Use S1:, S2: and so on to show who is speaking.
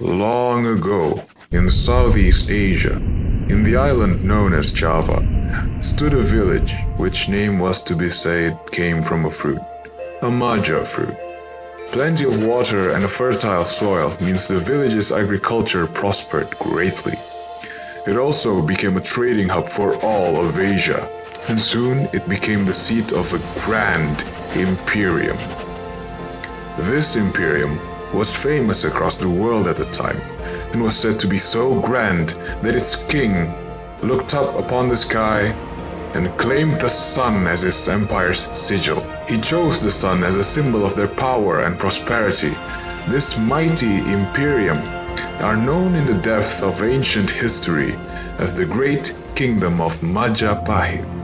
S1: Long ago, in Southeast Asia, in the island known as Java, stood a village which name was to be said came from a fruit, a maja fruit. Plenty of water and a fertile soil means the village's agriculture prospered greatly. It also became a trading hub for all of Asia, and soon it became the seat of a grand imperium. This imperium was famous across the world at the time and was said to be so grand that its king looked up upon the sky and claimed the sun as his empire's sigil. He chose the sun as a symbol of their power and prosperity. This mighty imperium are known in the depth of ancient history as the Great Kingdom of Majapahit.